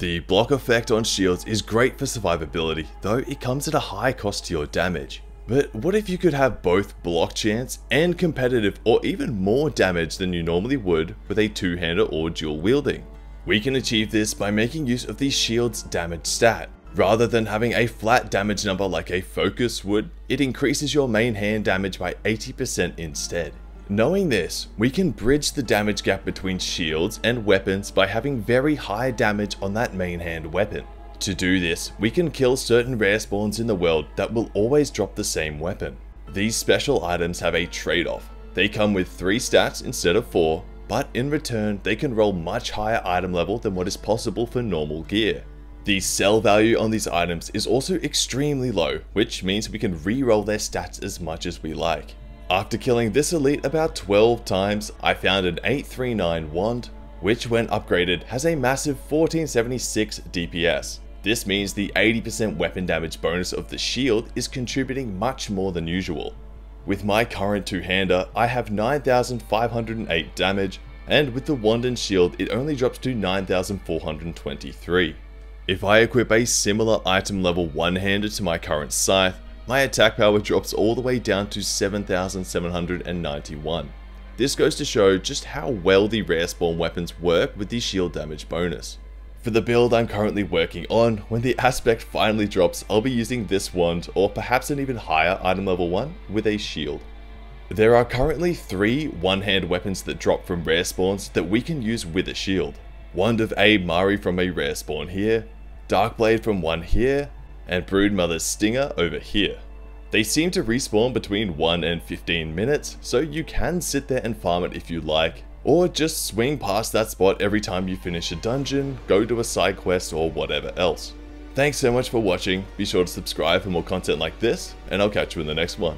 The block effect on shields is great for survivability, though it comes at a high cost to your damage. But what if you could have both block chance and competitive or even more damage than you normally would with a two-hander or dual wielding? We can achieve this by making use of the shield's damage stat. Rather than having a flat damage number like a focus would, it increases your main hand damage by 80% instead. Knowing this, we can bridge the damage gap between shields and weapons by having very high damage on that main hand weapon. To do this, we can kill certain rare spawns in the world that will always drop the same weapon. These special items have a trade-off. They come with 3 stats instead of 4, but in return they can roll much higher item level than what is possible for normal gear. The sell value on these items is also extremely low, which means we can re-roll their stats as much as we like. After killing this elite about 12 times, I found an 839 wand, which when upgraded has a massive 1476 DPS. This means the 80% weapon damage bonus of the shield is contributing much more than usual. With my current two-hander, I have 9508 damage, and with the wand and shield it only drops to 9423. If I equip a similar item level one-hander to my current scythe, my attack power drops all the way down to 7791. This goes to show just how well the rare spawn weapons work with the shield damage bonus. For the build I'm currently working on, when the aspect finally drops, I'll be using this wand or perhaps an even higher item level one with a shield. There are currently three one-hand weapons that drop from rare spawns that we can use with a shield. Wand of Abe-Mari from a rare spawn here, Darkblade from one here, and Broodmother's Stinger over here. They seem to respawn between 1 and 15 minutes, so you can sit there and farm it if you like, or just swing past that spot every time you finish a dungeon, go to a side quest or whatever else. Thanks so much for watching, be sure to subscribe for more content like this, and I'll catch you in the next one.